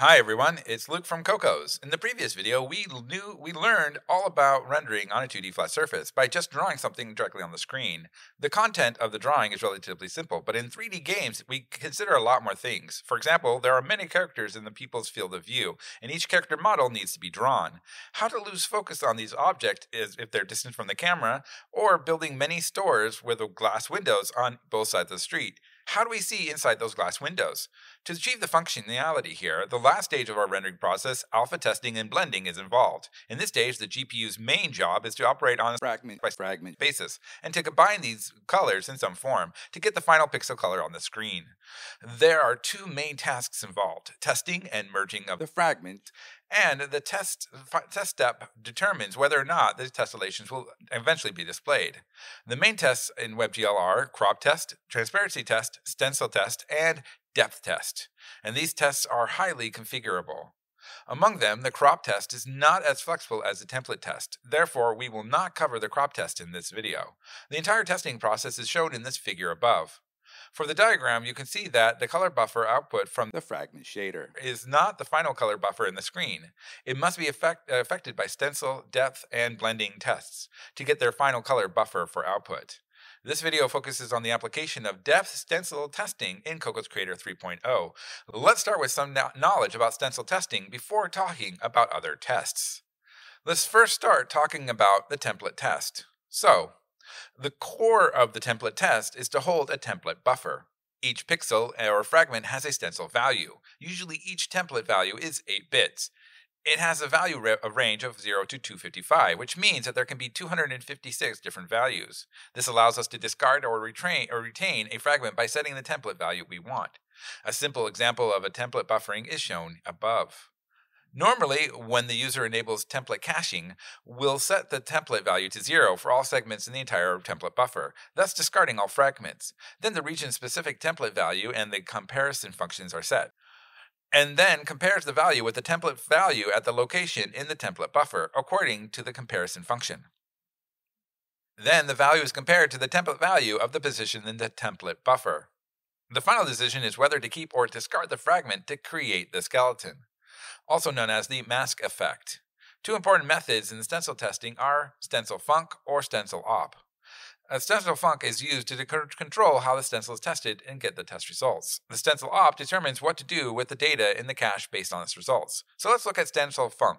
Hi everyone, it's Luke from Cocos. In the previous video, we knew we learned all about rendering on a 2D flat surface by just drawing something directly on the screen. The content of the drawing is relatively simple, but in 3D games, we consider a lot more things. For example, there are many characters in the people's field of view, and each character model needs to be drawn. How to lose focus on these objects is if they're distant from the camera, or building many stores with glass windows on both sides of the street. How do we see inside those glass windows? To achieve the functionality here, the last stage of our rendering process, alpha testing and blending, is involved. In this stage, the GPU's main job is to operate on a fragment by fragment basis and to combine these colors in some form to get the final pixel color on the screen. There are two main tasks involved testing and merging of the fragment and the test, test step determines whether or not the tessellations will eventually be displayed. The main tests in WebGL are crop test, transparency test, stencil test, and depth test. And these tests are highly configurable. Among them, the crop test is not as flexible as the template test. Therefore, we will not cover the crop test in this video. The entire testing process is shown in this figure above. For the diagram, you can see that the color buffer output from the fragment shader is not the final color buffer in the screen. It must be effect, affected by stencil, depth, and blending tests to get their final color buffer for output. This video focuses on the application of depth stencil testing in Cocos Creator 3.0. Let's start with some knowledge about stencil testing before talking about other tests. Let's first start talking about the template test. So, the core of the template test is to hold a template buffer. Each pixel or fragment has a stencil value. Usually each template value is 8 bits. It has a value a range of 0 to 255, which means that there can be 256 different values. This allows us to discard or, retrain, or retain a fragment by setting the template value we want. A simple example of a template buffering is shown above. Normally, when the user enables template caching, we'll set the template value to zero for all segments in the entire template buffer, thus discarding all fragments. Then the region-specific template value and the comparison functions are set. And then compares the value with the template value at the location in the template buffer, according to the comparison function. Then the value is compared to the template value of the position in the template buffer. The final decision is whether to keep or discard the fragment to create the skeleton also known as the mask effect. Two important methods in stencil testing are stencil func or stencil op. A stencil func is used to control how the stencil is tested and get the test results. The stencil op determines what to do with the data in the cache based on its results. So let's look at stencil func.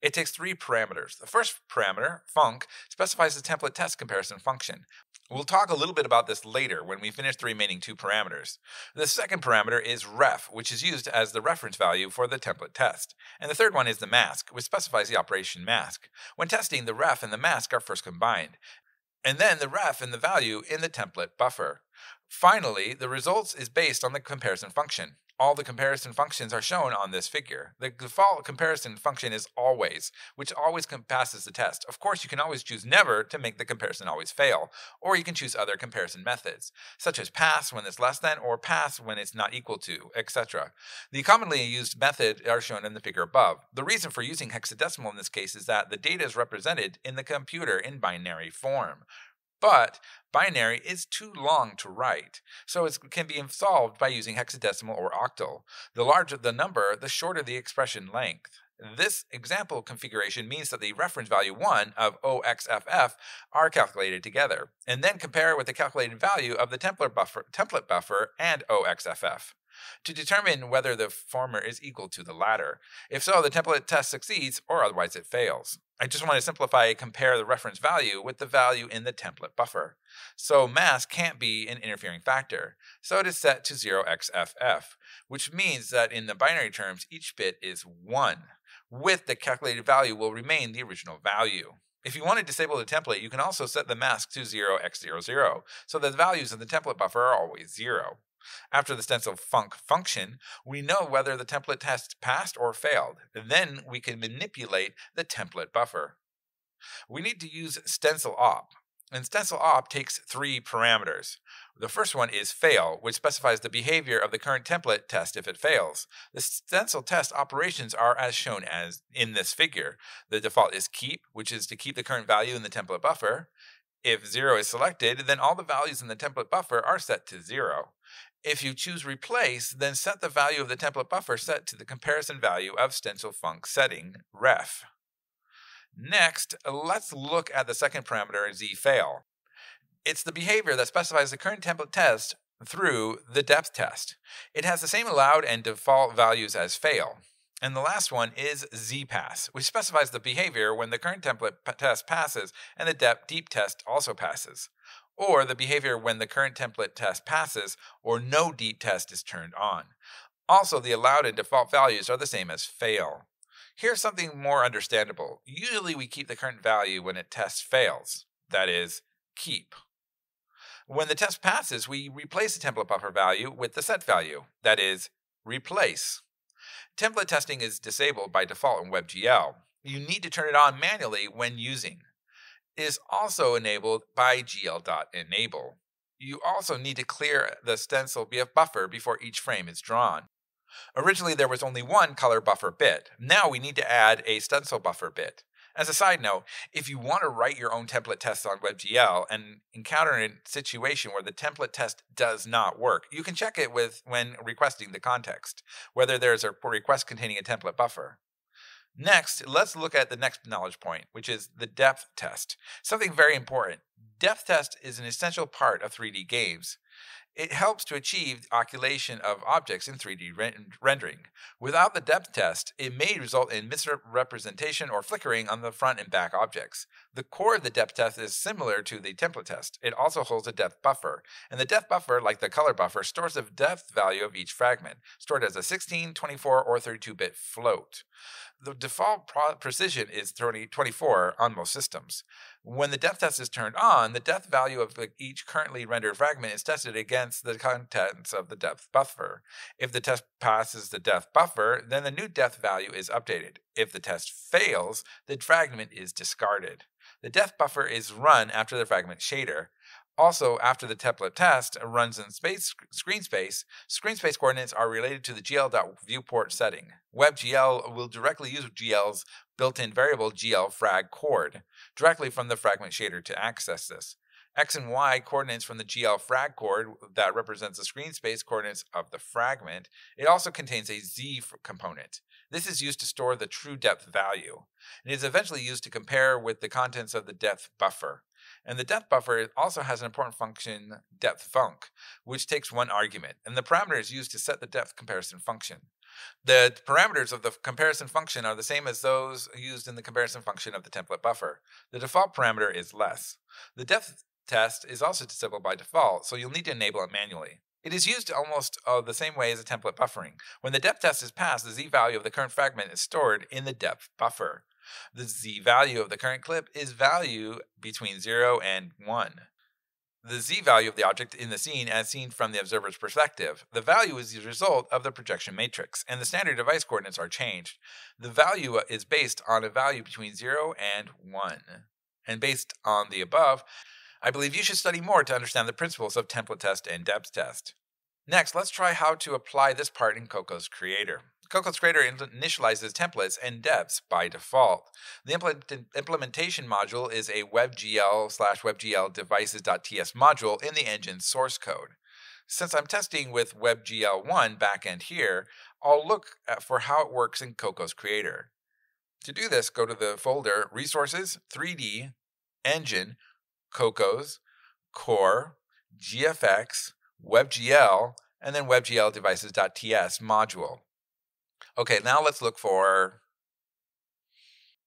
It takes three parameters. The first parameter, func, specifies the template test comparison function. We'll talk a little bit about this later when we finish the remaining two parameters. The second parameter is ref, which is used as the reference value for the template test. And the third one is the mask, which specifies the operation mask. When testing, the ref and the mask are first combined. And then the ref and the value in the template buffer. Finally, the results is based on the comparison function all the comparison functions are shown on this figure. The default comparison function is always, which always passes the test. Of course, you can always choose never to make the comparison always fail, or you can choose other comparison methods, such as pass when it's less than or pass when it's not equal to, etc. The commonly used method are shown in the figure above. The reason for using hexadecimal in this case is that the data is represented in the computer in binary form. But binary is too long to write, so it can be solved by using hexadecimal or octal. The larger the number, the shorter the expression length. This example configuration means that the reference value 1 of OXFF are calculated together, and then compare with the calculated value of the template buffer, template buffer and OXFF to determine whether the former is equal to the latter. If so, the template test succeeds or otherwise it fails. I just want to simplify compare the reference value with the value in the template buffer. So mask can't be an interfering factor. So it is set to 0xFF, which means that in the binary terms, each bit is 1, with the calculated value will remain the original value. If you want to disable the template, you can also set the mask to 0x00, so that the values in the template buffer are always 0. After the stencil func function, we know whether the template test passed or failed. Then we can manipulate the template buffer. We need to use stencil op. And stencil op takes three parameters. The first one is fail, which specifies the behavior of the current template test if it fails. The stencil test operations are as shown as in this figure. The default is keep, which is to keep the current value in the template buffer. If zero is selected, then all the values in the template buffer are set to zero. If you choose replace, then set the value of the template buffer set to the comparison value of stencil func setting ref. Next, let's look at the second parameter, zfail. It's the behavior that specifies the current template test through the depth test. It has the same allowed and default values as fail. And the last one is zpass, which specifies the behavior when the current template test passes and the depth deep test also passes, or the behavior when the current template test passes or no deep test is turned on. Also, the allowed and default values are the same as fail. Here's something more understandable. Usually we keep the current value when a test fails, that is, keep. When the test passes, we replace the template buffer value with the set value, that is, replace. Template testing is disabled by default in WebGL. You need to turn it on manually when using. Is also enabled by gl.enable. You also need to clear the stencil BF buffer before each frame is drawn. Originally, there was only one color buffer bit. Now we need to add a stencil buffer bit. As a side note, if you want to write your own template tests on WebGL and encounter a situation where the template test does not work, you can check it with when requesting the context, whether there's a request containing a template buffer. Next, let's look at the next knowledge point, which is the depth test. Something very important. Depth test is an essential part of 3D games. It helps to achieve occultation of objects in 3D rendering. Without the depth test, it may result in misrepresentation or flickering on the front and back objects. The core of the depth test is similar to the template test. It also holds a depth buffer, and the depth buffer, like the color buffer, stores the depth value of each fragment, stored as a 16, 24, or 32-bit float. The default precision is 30, 24 on most systems. When the depth test is turned on, the depth value of each currently rendered fragment is tested against the contents of the depth buffer. If the test passes the depth buffer, then the new depth value is updated. If the test fails, the fragment is discarded. The depth buffer is run after the fragment shader. Also, after the template test runs in space screen space, screen space coordinates are related to the gl.viewport setting. WebGL will directly use GL's built-in variable GL frag directly from the fragment shader to access this. X and Y coordinates from the GL frag coord that represents the screen space coordinates of the fragment. It also contains a Z component. This is used to store the true depth value. and It is eventually used to compare with the contents of the depth buffer. And the depth buffer also has an important function, depth func, which takes one argument, and the parameter is used to set the depth comparison function. The parameters of the comparison function are the same as those used in the comparison function of the template buffer. The default parameter is less. The depth test is also disabled by default, so you'll need to enable it manually. It is used almost uh, the same way as a template buffering. When the depth test is passed, the z value of the current fragment is stored in the depth buffer. The z value of the current clip is value between 0 and 1. The z value of the object in the scene as seen from the observer's perspective. The value is the result of the projection matrix, and the standard device coordinates are changed. The value is based on a value between 0 and 1. And based on the above, I believe you should study more to understand the principles of template test and depth test. Next, let's try how to apply this part in Cocos Creator. Cocos Creator initializes templates and depths by default. The implementation module is a WebGL slash WebGL devices.ts module in the engine source code. Since I'm testing with WebGL1 backend here, I'll look for how it works in Cocos Creator. To do this, go to the folder Resources, 3D, Engine, Cocos, Core, GFX, WebGL, and then WebGL devices.ts module. Okay, now let's look for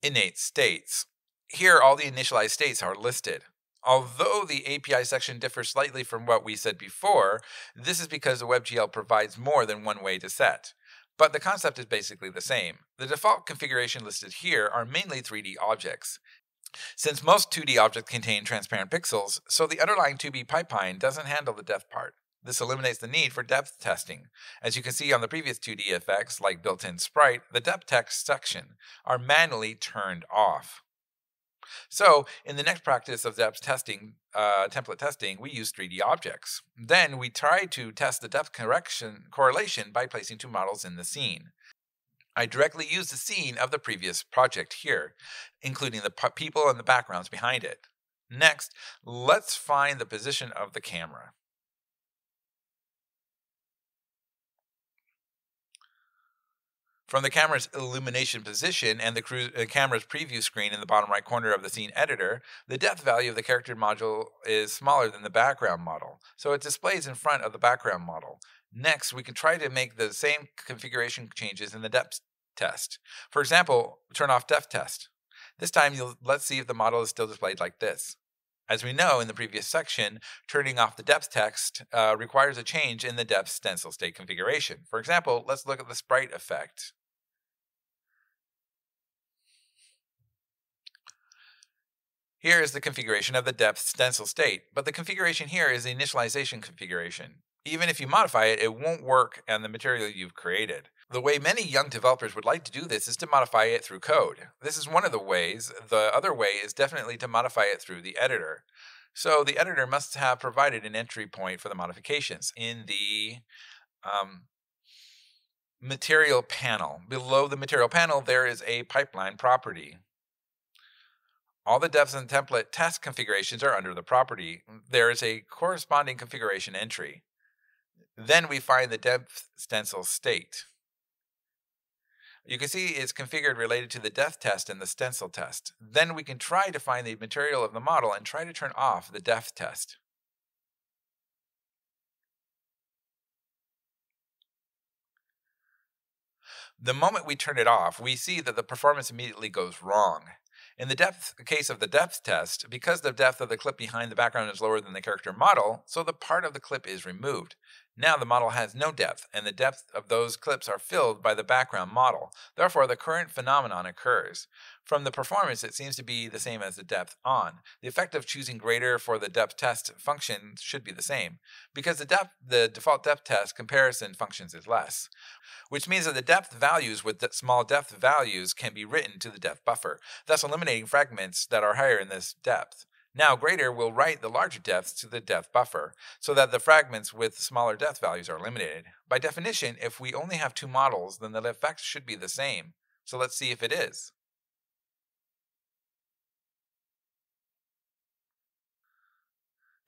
initStates. Here, all the initialized states are listed. Although the API section differs slightly from what we said before, this is because the WebGL provides more than one way to set. But the concept is basically the same. The default configuration listed here are mainly 3D objects. Since most 2D objects contain transparent pixels, so the underlying 2D pipeline doesn't handle the depth part. This eliminates the need for depth testing. As you can see on the previous 2D effects, like built-in sprite, the depth test section are manually turned off. So, in the next practice of depth testing, uh, template testing, we use 3D objects. Then we try to test the depth correction correlation by placing two models in the scene. I directly used the scene of the previous project here, including the people and the backgrounds behind it. Next, let's find the position of the camera. From the camera's illumination position and the cru- uh, camera's preview screen in the bottom right corner of the scene editor, the depth value of the character module is smaller than the background model, so it displays in front of the background model. Next, we can try to make the same configuration changes in the depth test. For example, turn off depth test. This time, let's see if the model is still displayed like this. As we know in the previous section, turning off the depth test uh, requires a change in the depth stencil state configuration. For example, let's look at the sprite effect. Here is the configuration of the depth stencil state, but the configuration here is the initialization configuration. Even if you modify it, it won't work on the material you've created. The way many young developers would like to do this is to modify it through code. This is one of the ways. The other way is definitely to modify it through the editor. So the editor must have provided an entry point for the modifications in the um, material panel. Below the material panel, there is a pipeline property. All the depths and template test configurations are under the property. There is a corresponding configuration entry. Then we find the depth stencil state. You can see it's configured related to the depth test and the stencil test. Then we can try to find the material of the model and try to turn off the depth test. The moment we turn it off, we see that the performance immediately goes wrong. In the depth case of the depth test, because the depth of the clip behind the background is lower than the character model, so the part of the clip is removed. Now the model has no depth, and the depth of those clips are filled by the background model. Therefore, the current phenomenon occurs. From the performance, it seems to be the same as the depth on. The effect of choosing greater for the depth test function should be the same, because the, depth, the default depth test comparison functions is less, which means that the depth values with small depth values can be written to the depth buffer, thus eliminating fragments that are higher in this depth. Now greater will write the larger depths to the depth buffer, so that the fragments with smaller depth values are eliminated. By definition, if we only have two models, then the effect should be the same. So let's see if it is.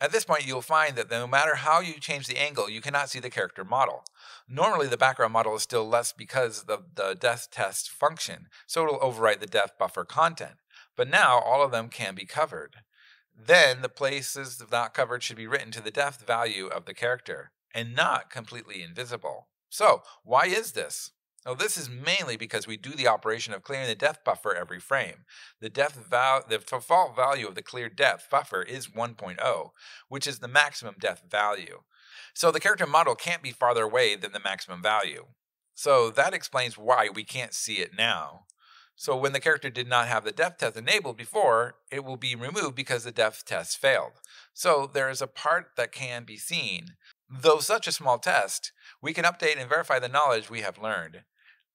At this point, you'll find that no matter how you change the angle, you cannot see the character model. Normally, the background model is still less because of the depth test function, so it'll overwrite the depth buffer content. But now, all of them can be covered. Then the places not covered should be written to the depth value of the character and not completely invisible. So, why is this? Well, this is mainly because we do the operation of clearing the depth buffer every frame. The depth val- the default value of the clear depth buffer is 1.0, which is the maximum depth value. So the character model can't be farther away than the maximum value. So that explains why we can't see it now. So when the character did not have the depth test enabled before, it will be removed because the depth test failed. So there is a part that can be seen. Though such a small test, we can update and verify the knowledge we have learned.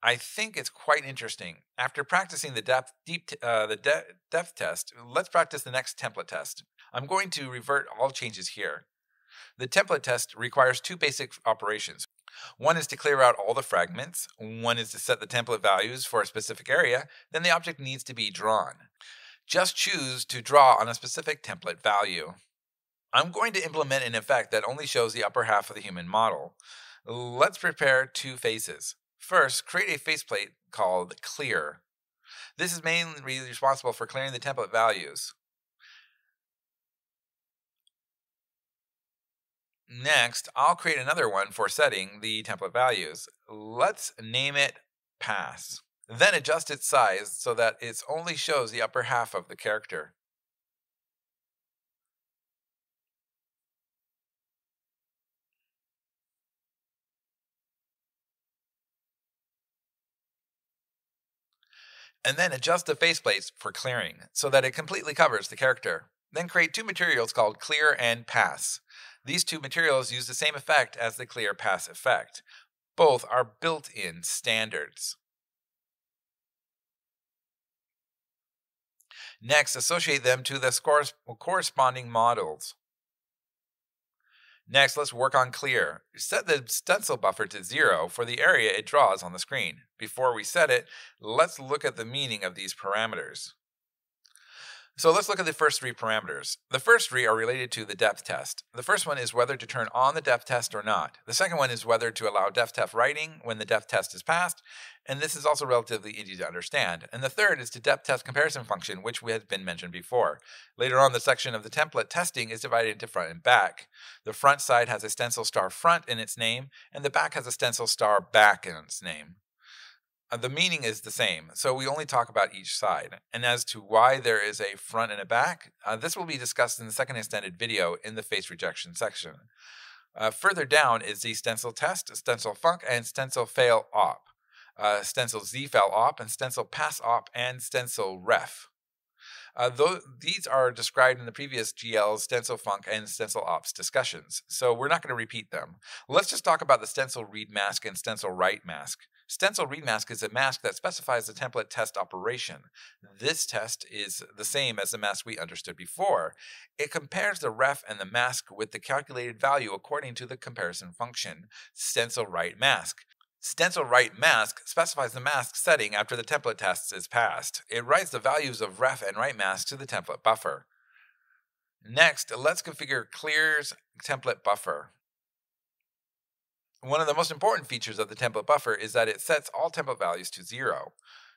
I think it's quite interesting. After practicing the depth, deep uh, the de- depth test, let's practice the next template test. I'm going to revert all changes here. The template test requires two basic operations. One is to clear out all the fragments, one is to set the template values for a specific area, then the object needs to be drawn. Just choose to draw on a specific template value. I'm going to implement an effect that only shows the upper half of the human model. Let's prepare two faces. First, create a faceplate called clear. This is mainly responsible for clearing the template values. Next, I'll create another one for setting the template values. Let's name it pass. Then adjust its size so that it only shows the upper half of the character. And then adjust the faceplates for clearing so that it completely covers the character. Then create two materials called clear and pass. These two materials use the same effect as the clear pass effect. Both are built-in standards. Next, associate them to the corresponding models. Next, let's work on clear. Set the stencil buffer to zero for the area it draws on the screen. Before we set it, let's look at the meaning of these parameters. So let's look at the first three parameters. The first three are related to the depth test. The first one is whether to turn on the depth test or not. The second one is whether to allow depth test writing when the depth test is passed, and this is also relatively easy to understand. And the third is the depth test comparison function, which we has been mentioned before. Later on, the section of the template testing is divided into front and back. The front side has a stencil star front in its name, and the back has a stencil star back in its name. Uh, the meaning is the same, so we only talk about each side. And as to why there is a front and a back, uh, this will be discussed in the second extended video in the face rejection section. Uh, further down is the stencil test, stencil func, and stencil fail op, uh, stencil fail op, and stencil pass op, and stencil ref. Uh, these are described in the previous GL stencil func and stencil ops discussions, so we're not going to repeat them. Let's just talk about the stencil read mask and stencil write mask. Stencil read mask is a mask that specifies the template test operation. This test is the same as the mask we understood before. It compares the ref and the mask with the calculated value according to the comparison function, stencil write mask. Stencil write mask specifies the mask setting after the template test is passed. It writes the values of ref and write mask to the template buffer. Next, let's configure clears template buffer. One of the most important features of the template buffer is that it sets all template values to zero.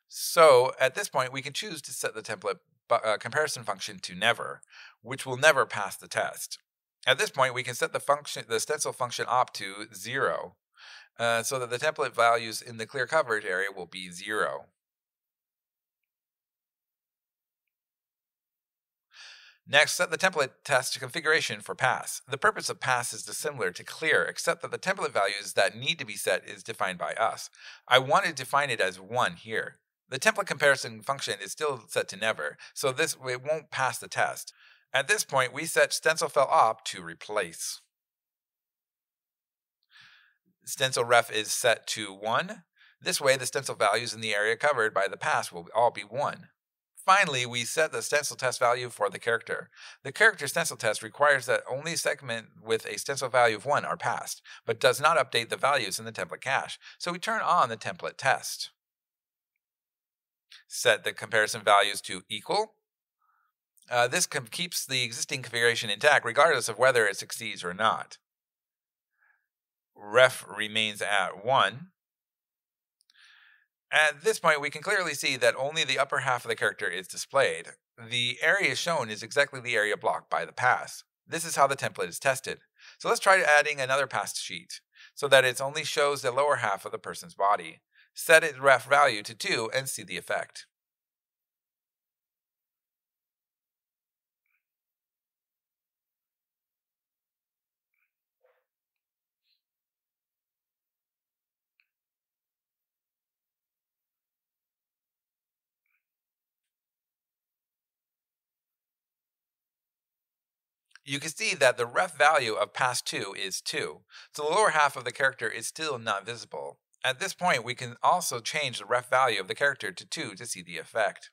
So at this point, we can choose to set the template uh, comparison function to never, which will never pass the test. At this point, we can set the function, the stencil function op to zero, uh, so that the template values in the clear coverage area will be zero. Next, set the template test to configuration for pass. The purpose of pass is dissimilar to clear, except that the template values that need to be set is defined by us. I want to define it as 1 here. The template comparison function is still set to never, so this it won't pass the test. At this point, we set stencil fail op to replace. Stencil ref is set to 1. This way, the stencil values in the area covered by the pass will all be 1. Finally, we set the stencil test value for the character. The character stencil test requires that only segment with a stencil value of 1 are passed, but does not update the values in the template cache, so we turn on the template test. Set the comparison values to equal. Uh, this keeps the existing configuration intact regardless of whether it succeeds or not. Ref remains at 1. At this point, we can clearly see that only the upper half of the character is displayed. The area shown is exactly the area blocked by the pass. This is how the template is tested. So let's try adding another pass sheet so that it only shows the lower half of the person's body. Set its ref value to 2 and see the effect. You can see that the ref value of pass 2 is 2, so the lower half of the character is still not visible. At this point, we can also change the ref value of the character to 2 to see the effect.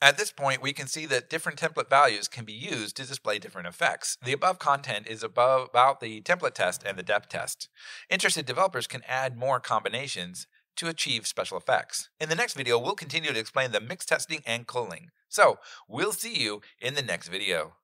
At this point, we can see that different template values can be used to display different effects. The above content is above, about the template test and the depth test. Interested developers can add more combinations to achieve special effects. In the next video, we'll continue to explain the mix testing and culling. So, we'll see you in the next video.